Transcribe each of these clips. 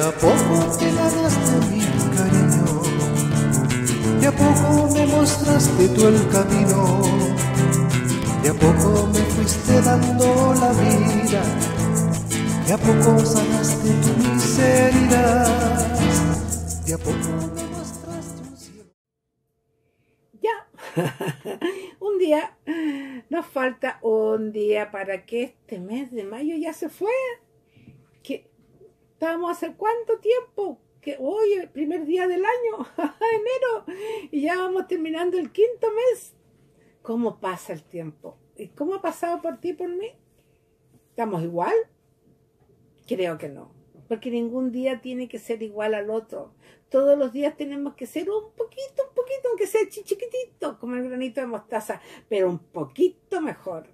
a poco te ganaste mi cariño, de a poco me mostraste tú el camino, de a poco me fuiste dando la vida, de a poco sanaste tu miseria, de a poco me mostraste un cielo. Ya, un día, nos falta un día para que este mes de mayo ya se fue. Estábamos hace cuánto tiempo, que hoy el primer día del año, enero, y ya vamos terminando el quinto mes. ¿Cómo pasa el tiempo? ¿Y cómo ha pasado por ti, por mí? ¿Estamos igual? Creo que no, porque ningún día tiene que ser igual al otro. Todos los días tenemos que ser un poquito, un poquito, aunque sea chiquitito, como el granito de mostaza, pero un poquito mejor.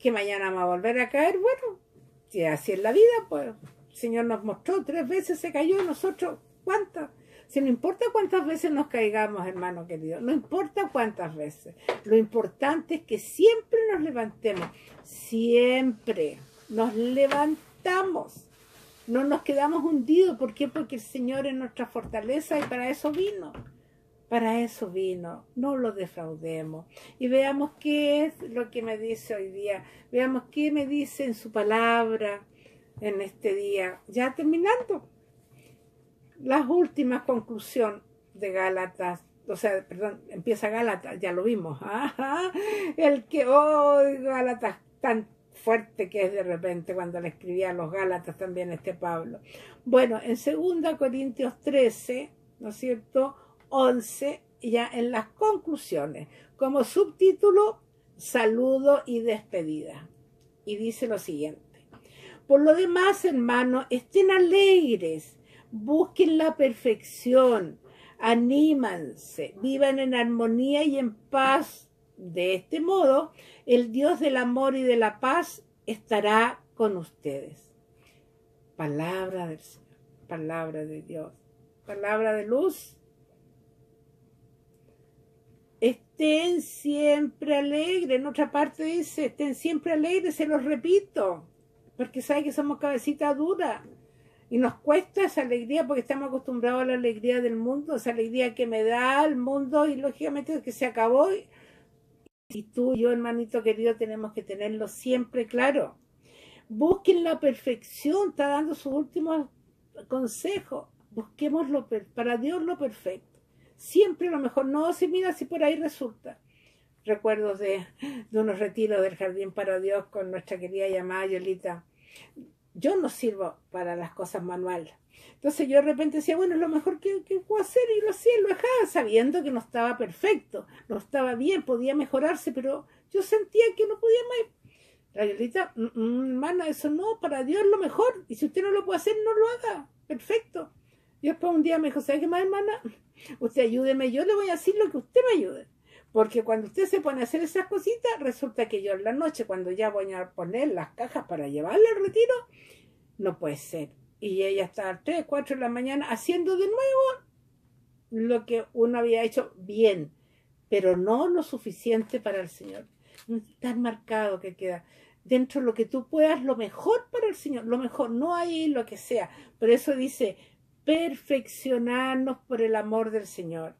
Que mañana va a volver a caer, bueno, si así es la vida, pues Señor nos mostró, tres veces se cayó, nosotros, ¿cuántas? Si no importa cuántas veces nos caigamos, hermano querido, no importa cuántas veces. Lo importante es que siempre nos levantemos, siempre nos levantamos. No nos quedamos hundidos. ¿Por qué? Porque el Señor es nuestra fortaleza y para eso vino. Para eso vino. No lo defraudemos. Y veamos qué es lo que me dice hoy día. Veamos qué me dice en su palabra en este día. Ya terminando. Las últimas conclusión de Gálatas. O sea, perdón, empieza Gálatas, ya lo vimos. El que oh, Gálatas tan fuerte que es de repente cuando le escribía a los Gálatas también este Pablo. Bueno, en 2 Corintios 13, ¿no es cierto? 11, ya en las conclusiones, como subtítulo, saludo y despedida. Y dice lo siguiente. Por lo demás, hermanos, estén alegres, busquen la perfección, anímanse, vivan en armonía y en paz de este modo, el Dios del amor y de la paz estará con ustedes. Palabra del Señor, palabra de Dios, palabra de luz. Estén siempre alegres. En otra parte dice, estén siempre alegres, se los repito, porque saben que somos cabecita dura. Y nos cuesta esa alegría porque estamos acostumbrados a la alegría del mundo, esa alegría que me da el mundo y lógicamente que se acabó y tú y yo, hermanito querido, tenemos que tenerlo siempre claro. Busquen la perfección, está dando su último consejo. Busquemos lo para Dios lo perfecto. Siempre lo mejor. No, si mira, si por ahí resulta. Recuerdos de, unos retiros del Jardín para Dios con nuestra querida llamada Yolita. Yo no sirvo para las cosas manuales entonces yo de repente decía, bueno, lo mejor que, puedo hacer y lo hacía, lo dejaba sabiendo que no estaba perfecto, no estaba bien, podía mejorarse, pero yo sentía que no podía más. La Violeta, mm, mm, hermana, eso no, para Dios lo mejor, y si usted no lo puede hacer, no lo haga, perfecto. Y después un día me dijo, ¿sabe qué más, hermana? Usted ayúdeme, yo le voy a decir lo que usted me ayude. Porque cuando usted se pone a hacer esas cositas, resulta que yo en la noche, cuando ya voy a poner las cajas para llevarle al retiro, no puede ser y ella está a 3, 4 de la mañana haciendo de nuevo lo que uno había hecho bien, pero no lo suficiente para el Señor. Tan marcado que queda. Dentro de lo que tú puedas, lo mejor para el Señor, lo mejor, no hay lo que sea. Por eso dice, perfeccionarnos por el amor del Señor.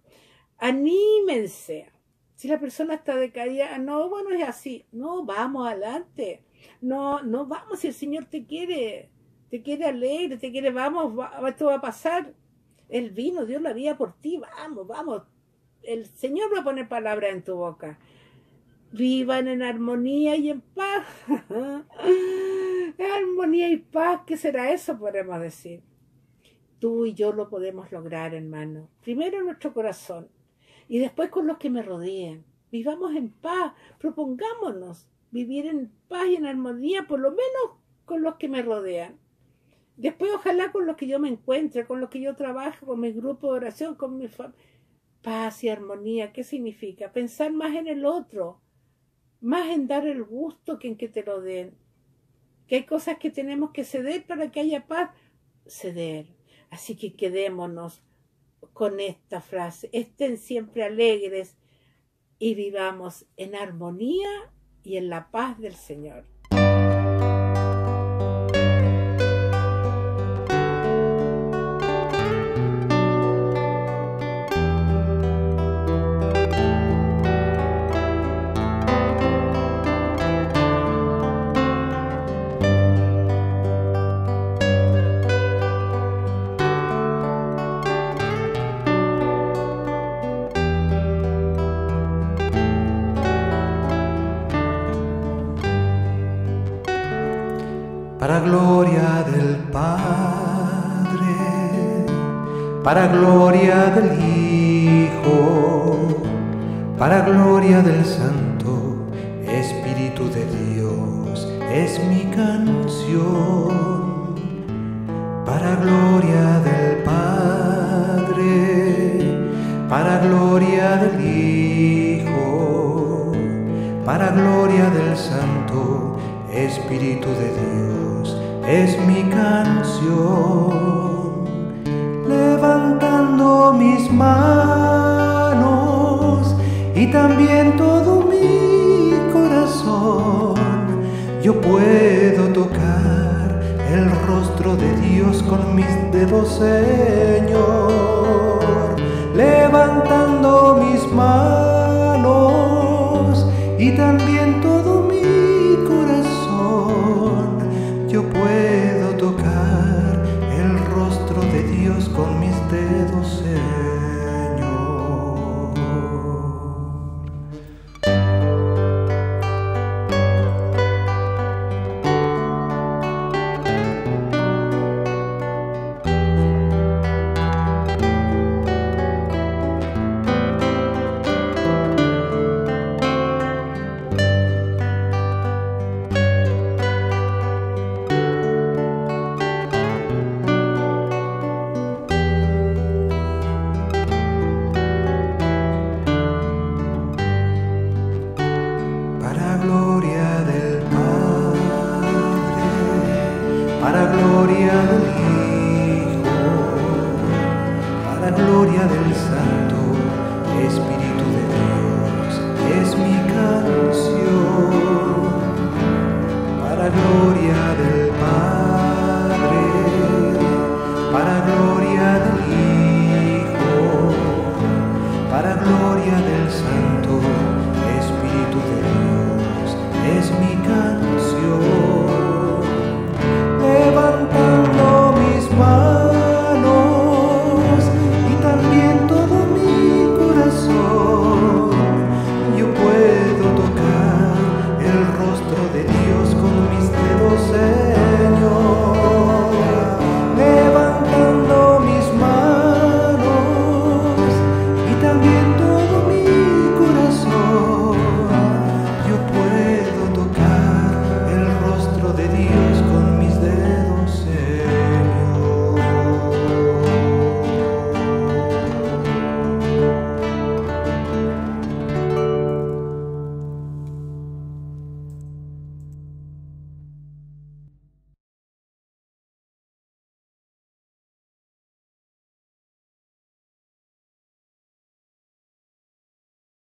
Anímense. Si la persona está decaída, no, bueno, es así. No, vamos adelante. No, no vamos si el Señor te quiere te quiere alegre, te quiere, vamos, esto va a pasar. El vino, Dios la vida por ti, vamos, vamos. El Señor va a poner palabras en tu boca. Vivan en armonía y en paz. armonía y paz, ¿qué será eso? Podemos decir. Tú y yo lo podemos lograr, hermano. Primero en nuestro corazón y después con los que me rodean. Vivamos en paz, propongámonos vivir en paz y en armonía, por lo menos con los que me rodean. Después ojalá con los que yo me encuentre, con los que yo trabajo, con mi grupo de oración, con mi familia. Paz y armonía, ¿qué significa? Pensar más en el otro, más en dar el gusto que en que te lo den. Que hay cosas que tenemos que ceder para que haya paz, ceder. Así que quedémonos con esta frase. Estén siempre alegres y vivamos en armonía y en la paz del Señor. Para gloria del Hijo, para gloria del Santo Espíritu de Dios, es mi canción, para gloria del Padre, para gloria del Hijo, para gloria del Santo Espíritu de Dios, es mi canción, y también todo mi corazón, yo puedo tocar el rostro de Dios con mis dedos, Señor, para gloria del Hijo, para gloria del Espíritu